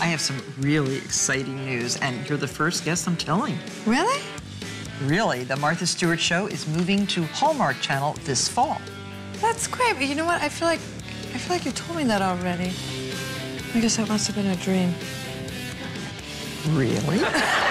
I have some really exciting news, and you're the first guest I'm telling. Really? Really, the Martha Stewart Show is moving to Hallmark Channel this fall. That's great, but you know what? I feel like I feel like you told me that already. I guess that must have been a dream. Really?